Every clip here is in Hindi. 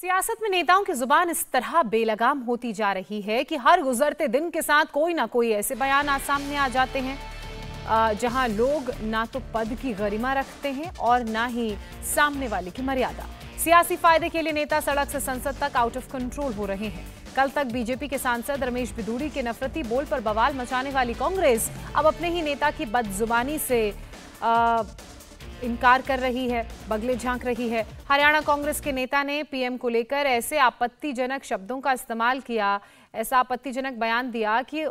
सियासत में नेताओं की ज़ुबान इस तरह बेलगाम होती जा रही है कि हर गुजरते दिन के साथ कोई ना कोई ऐसे बयान आज सामने आ जाते हैं। जहाँ लोग ना तो पद की गरिमा रखते हैं और ना ही सामने वाले की मर्यादा। सियासी फ़ायदे के लिए नेता सड़क से संसद तक आउट ऑफ़ कंट्रोल हो रहे हैं। कल तक बीजेपी के सांसद रमेश बिदूड़ी के नफरती बोल पर बवाल मचाने वाली कांग्रेस अब अपने ही नेता की बदजुबानी से आ, इनकार कर रही है, बगले झाँक रही है। हरियाणा कांग्रेस के नेता ने पीएम को लेकर ऐसे आपत्तिजनक शब्दों का इस्तेमाल किया, ऐसा आपत्तिजनक बयान दिया कि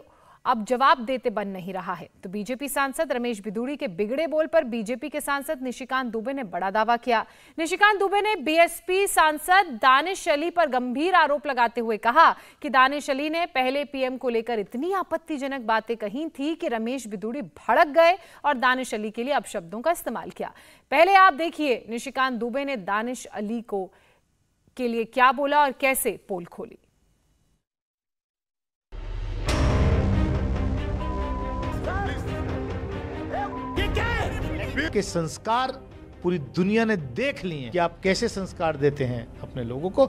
अब जवाब देते बन नहीं रहा है। तो बीजेपी सांसद रमेश बिदूड़ी के बिगड़े बोल पर बीजेपी के सांसद निशिकांत दुबे ने बड़ा दावा किया। निशिकांत दुबे ने बीएसपी सांसद दानिश अली पर गंभीर आरोप लगाते हुए कहा कि दानिश अली ने पहले पीएम को लेकर इतनी आपत्तिजनक बातें कही थी कि रमेश बिदूड़ी भड़क गए और दानिश अली के लिए अपशब्दों का इस्तेमाल किया। पहले आप देखिए, निशिकांत दुबे ने दानिश अली को के लिए क्या बोला और कैसे पोल खोली। के संस्कार पूरी दुनिया ने देख लिए कि आप कैसे संस्कार देते हैं अपने लोगों को।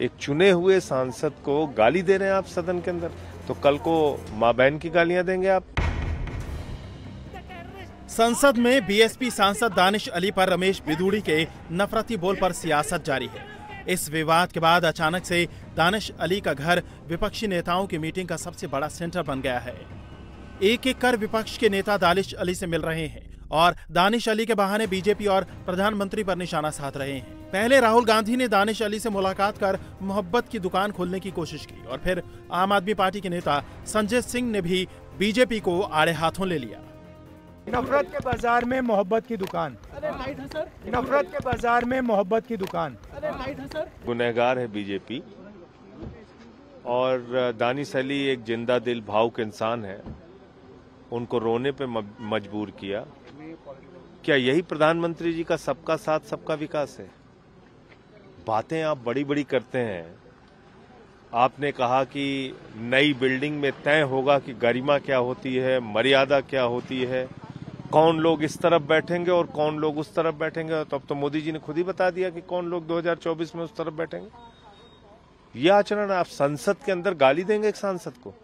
एक चुने हुए सांसद को गाली दे रहे हैं आप सदन के अंदर तो कल को माँ बहन की गालियाँ देंगे आप। संसद में बीएसपी सांसद दानिश अली पर रमेश बिदूड़ी के नफरती बोल पर सियासत जारी है। इस विवाद के बाद अचानक से दानिश अली का घर विपक्षी नेताओं की मीटिंग का सबसे बड़ा सेंटर बन गया है। एक एक कर विपक्ष के नेता दानिश अली से मिल रहे हैं और दानिश अली के बहाने बीजेपी और प्रधानमंत्री पर निशाना साध रहे हैं। पहले राहुल गांधी ने दानिश अली से मुलाकात कर मोहब्बत की दुकान खोलने की कोशिश की और फिर आम आदमी पार्टी के नेता संजय सिंह ने भी बीजेपी को आड़े हाथों ले लिया। नफरत के बाज़ार में मोहब्बत की दुकान। नफरत के बाज़ार में मोहब्बत की दुकान। गुनहगार है बीजेपी और दानिश अली एक ज़िंदा दिल भावुक इंसान है। उनको रोने पे मजबूर किया। क्या यही प्रधानमंत्री जी का सबका साथ सबका विकास है? बातें आप बड़ी बड़ी करते हैं। आपने कहा कि नई बिल्डिंग में तय होगा कि गरिमा क्या होती है मर्यादा क्या होती है। कौन लोग इस तरफ़ बैठेंगे और कौन लोग उस तरफ़ बैठेंगे? तो अब तो मोदी जी ने खुद ही बता दिया कि कौन लोग 2024 में उस तरफ़ बैठेंगे। यह आचरण आप संसद के अंदर गाली देंगे एक सांसद को।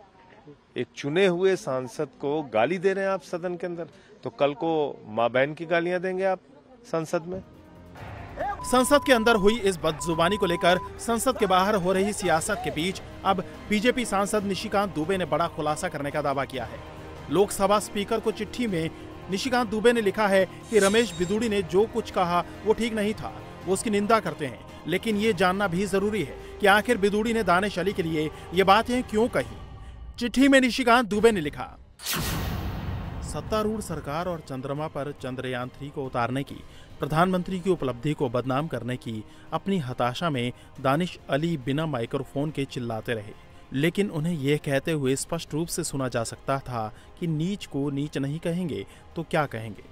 एक चुने हुए सांसद को गाली दे रहे हैं आप सदन के अंदर। तो कल को माँ बहन की गालियाँ देंगे आप संसद में। संसद के अंदर हुई इस बदजुबानी को लेकर संसद के बाहर हो रही सियासत के बीच अब बीजेपी सांसद निशिकांत दुबे ने बड़ा खुलासा करने का दावा किया है। लोकसभा स्पीकर को चिट्ठी में निशिकांत दुबे ने लिखा है कि रमेश बिदुड़ी ने जो कुछ कहा, वो ठीक नहीं था। वो उसकी निंदा करते हैं। लेकिन ये जानना भी ज़रूरी है कि आखिर बिदुड़ी ने दानिश अली के लिए ये बातें क्यों कही? चिट्ठी में निशिकांत दुबे ने लिखा, सत्तारूढ़ सरकार और चंद्रमा पर चंद्रयान थ्री को उतारने की, प्रधानमंत्री की उपलब्धि को बदनाम करने की अपनी हताशा में दानिश अली बिना माइक्रोफोन के चिल्लाते रहे। लेकिन उन्हें यह कहते हुए स्पष्ट रूप से सुना जा सकता था कि नीच को नीच नहीं कहेंगे तो क्या कहेंगे?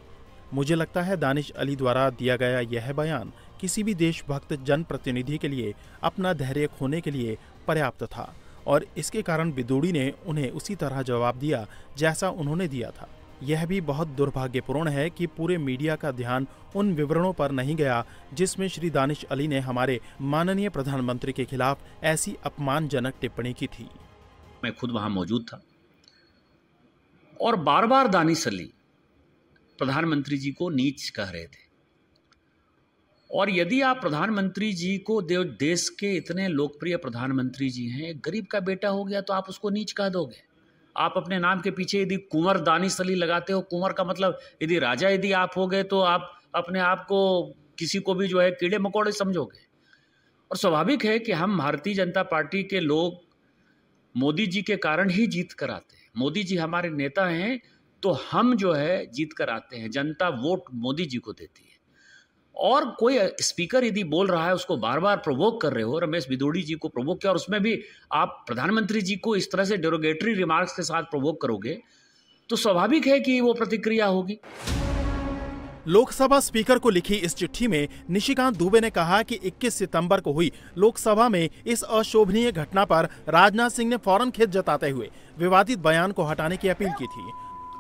मुझे लगता है दानिश अली द्वारा दिया गया यह बयान किसी भी देशभक्त जनप्रतिनिधि के लिए, अपना धैर्य खोने के लिए पर्याप्त था, और इसके कारण बिदोड़ी ने उन्हें उसी तरह जवाब दिया जैसा उन्होंने दिया था। यह भी बहुत दुर्भाग्यपूर्ण है कि पूरे मीडिया का ध्यान उन विवरणों पर नहीं गया, जिसमें श्री दानिश अली ने हमारे माननीय प्रधानमंत्री के खिलाफ ऐसी अपमानजनक टिप्पणी की थी। मैं खुद वहाँ मौजूद था। और बार बार दानिश अली प्रधानमंत्री जी को नीच कह रहे थे। और यदि आप प्रधानमंत्री जी को देश के इतने लोकप्रिय प्रधानमंत्री जी हैं, गरीब का बेटा हो गया तो आप उसको नीच कह दोगे। आप अपने नाम के पीछे यदि कुंवर दानिश अली लगाते हो, कुंवर का मतलब यदि राजा यदि आप हो गए तो आप अपने आप को किसी को भी जो है कीड़े मकोड़े समझोगे। और स्वाभाविक है कि हम भारतीय जनता पार्टी के लोग मोदी जी के कारण ही जीत कर आते हैं। मोदी जी हमारे नेता हैं तो हम जो है जीत कर आते हैं। जनता वोट मोदी जी को देती है। और कोई स्पीकर यदि बोल रहा है, उसको बार बार प्रोवोक कर रहे हो, रमेश बिदोड़ी जी को प्रोवोक किया और उसमें भी आप प्रधानमंत्री जी को इस तरह से डेरोगेटरी रिमार्क्स के साथ प्रोवोक करोगे तो स्वाभाविक है कि वो प्रतिक्रिया होगी। लोकसभा स्पीकर को लिखी इस चिट्ठी में निशिकांत दुबे ने कहा कि 21 सितंबर को हुई लोकसभा में इस अशोभनीय घटना पर राजनाथ सिंह ने फ़ौरन खेत जताते हुए विवादित बयान को हटाने की अपील की थी।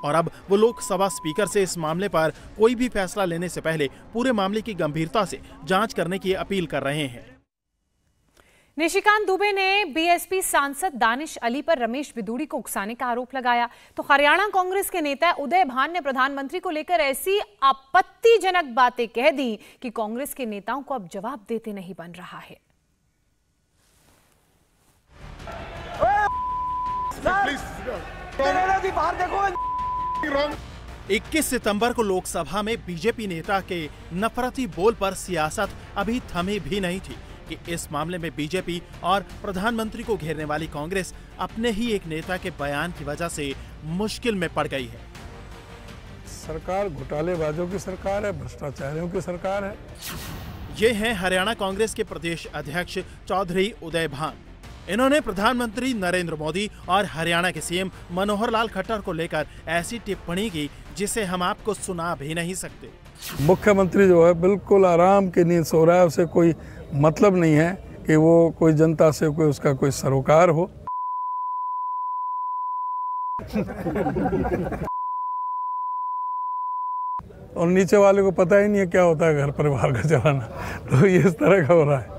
और अब वो लोकसभा स्पीकर से इस मामले पर कोई भी फैसला लेने से पहले पूरे मामले की गंभीरता से जाँच करने की अपील कर रहे हैं। निशिकांत दुबे ने बीएसपी सांसद दानिश अली पर रमेश बिदूड़ी को उकसाने का आरोप लगाया। तो हरियाणा कांग्रेस के नेता उदय भान ने प्रधानमंत्री को लेकर ऐसी आपत्तिजनक बातें कह दी कि कांग्रेस के नेताओं को अब जवाब देते नहीं बन रहा है। इक्कीस सितंबर को लोकसभा में बीजेपी नेता के नफरती बोल पर सियासत अभी थमी भी नहीं थी कि इस मामले में बीजेपी और प्रधानमंत्री को घेरने वाली कांग्रेस अपने ही एक नेता के बयान की वजह से मुश्किल में पड़ गई है। सरकार घोटालेबाजों की सरकार है भ्रष्टाचारियों की सरकार है। ये हैं हरियाणा कांग्रेस के प्रदेश अध्यक्ष चौधरी उदय भान। इन्होंने प्रधानमंत्री नरेंद्र मोदी और हरियाणा के सीएम मनोहर लाल खट्टर को लेकर ऐसी टिप्पणी की, जिसे हम आपको सुना भी नहीं सकते। मुख्यमंत्री जो है, बिल्कुल आराम की नींद सो रहा है उसे कोई मतलब नहीं है कि वो कोई जनता से कोई उसका कोई सरोकार हो। और नीचे वाले को पता ही नहीं है क्या होता है घर परिवार का चलाना। तो ये इस तरह का हो रहा है।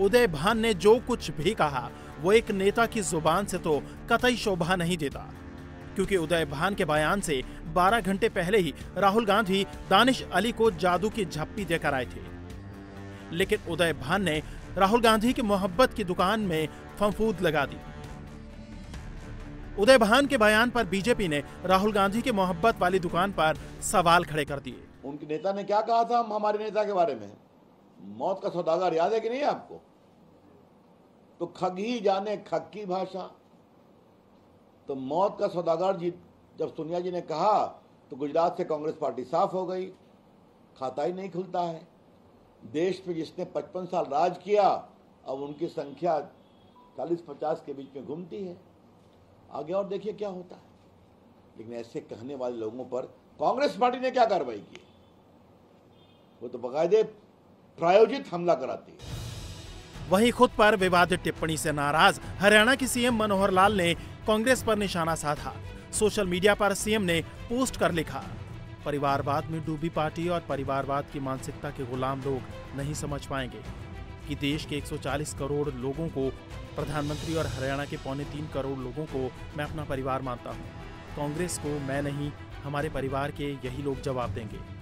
उदय भान ने जो कुछ भी कहा, वो एक नेता की ज़ुबान से तो कतई शोभा नहीं देता। क्योंकि उदय भान के बयान से 12 घंटे पहले ही राहुल गांधी दानिश अली को जादू की झप्पी देकर आए थे। लेकिन उदय भान ने राहुल गांधी की मोहब्बत की दुकान में फंफूद लगा दी। उदय भान के बयान पर बीजेपी ने राहुल गांधी की मोहब्बत वाली दुकान पर सवाल खड़े कर दिए। उनके नेता ने क्या कहा था? हमारे नेता के बारे में। मौत का सौदागर याद है कि नहीं आपको? तो खग ही जाने खग की भाषा। तो मौत का सौदागर जी, जब सोनिया जी ने कहा तो गुजरात से कांग्रेस पार्टी साफ़ हो गई। खाता ही नहीं खुलता है। देश में जिसने 55 साल राज किया, अब उनकी संख्या 40-50 के बीच में घूमती है। आगे और देखिए क्या होता है। लेकिन ऐसे कहने वाले लोगों पर कांग्रेस पार्टी ने क्या कार्रवाई की? वो तो बाकायदे प्रायोजित हमला कराती है। वहीं खुद पर विवादित टिप्पणी से नाराज़ हरियाणा के सीएम मनोहर लाल ने कांग्रेस पर निशाना साधा। सोशल मीडिया पर सीएम ने पोस्ट कर लिखा, परिवारवाद में डूबी पार्टी और परिवारवाद की मानसिकता के गुलाम लोग नहीं समझ पाएँगे कि देश के 140 करोड़ लोगों को, प्रधानमंत्री और हरियाणा के पौने तीन करोड़ लोगों को मैं अपना परिवार मानता हूँ। कांग्रेस को मैं नहीं, हमारे परिवार के यही लोग जवाब देंगे।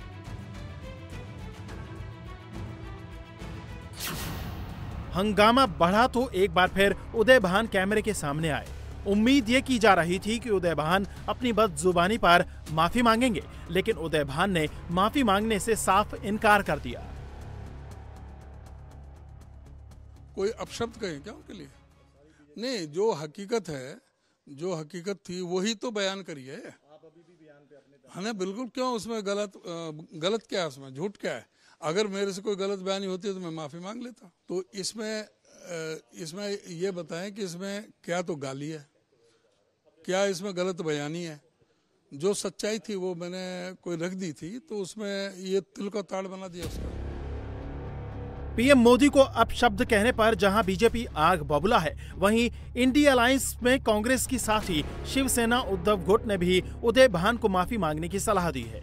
हंगामा बढ़ा तो एक बार फिर उदय भान कैमरे के सामने आए। उम्मीद ये की जा रही थी कि उदय भान अपनी बदजुबानी पर माफ़ी मांगेंगे लेकिन उदय भान ने माफ़ी मांगने से साफ़ इनकार कर दिया। कोई अपशब्द कहे क्या उनके लिए? नहीं जो हकीकत है जो हकीकत थी वही तो बयान करी है। हाँ ना बिल्कुल क्यों? उसमें गलत गलत क्या है उसमें? झूठ क्या है? अगर मेरे से कोई गलत बयानी होती है तो मैं माफ़ी मांग लेता तो इसमें इसमें ये बताएँ कि इसमें क्या तो गाली है, क्या इसमें गलत बयानी है। जो सच्चाई थी वो मैंने कोई रख दी थी तो उसमें ये तिल का ताड़ बना दिया उसका। पीएम मोदी को अब शब्द कहने पर जहाँ बीजेपी आग बबुला है, वहीं इंडिया अलायंस में कांग्रेस की साथ शिवसेना उद्धव गुट ने भी उदय भान को माफ़ी मांगने की सलाह दी है।